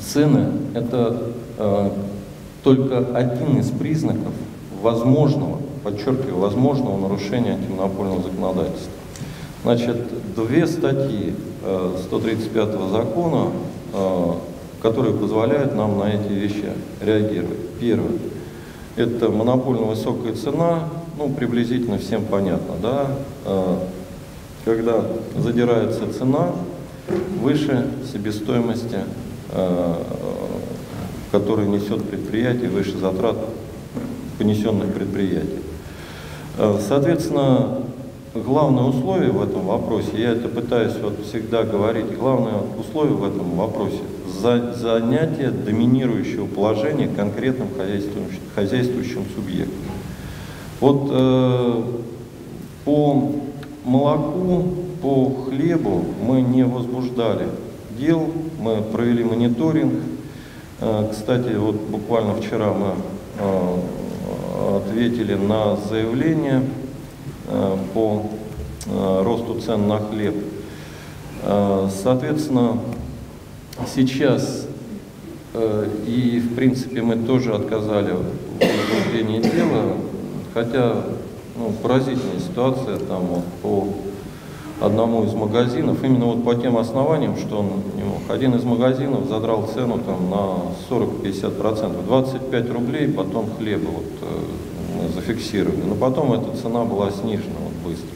цены – это э, только один из признаков возможного, подчеркиваю, возможного нарушения антимонопольного законодательства. Значит, две статьи 135 э, закона, э, которые позволяют нам на эти вещи реагировать. Первое – это монопольно высокая цена, ну, приблизительно всем понятно, да, э, когда задирается цена выше себестоимости, которую несет предприятие, выше затрат понесенных предприятий. Соответственно, главное условие в этом вопросе, я это пытаюсь вот всегда говорить, главное условие в этом вопросе – за, занятие доминирующего положения конкретным хозяйствующим, хозяйствующим субъектом. Вот э, по молоку, по хлебу мы не возбуждали дел, мы провели мониторинг. Э, кстати, вот буквально вчера мы э, ответили на заявление Э, по росту цен на хлеб. Соответственно, сейчас и, в принципе, мы тоже отказали в возбуждении дела, хотя ну, поразительная ситуация там вот, по одному из магазинов, именно вот по тем основаниям, что он не мог. Один из магазинов задрал цену там на 40-50%, 25 рублей батон хлеба. Вот, зафиксировали. Но потом эта цена была снижена вот быстро.